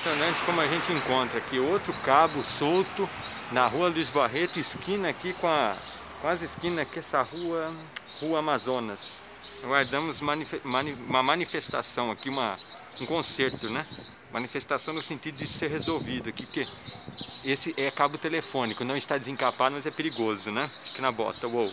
Impressionante como a gente encontra aqui outro cabo solto na rua Luiz Barreto, esquina aqui com a quase esquina aqui essa rua, rua Amazonas. Aguardamos manife, mani uma manifestação aqui, uma, um concerto, né? Manifestação no sentido de ser resolvido aqui, porque esse é cabo telefônico, não está desencapado, mas é perigoso, né? Fique na bota, uou.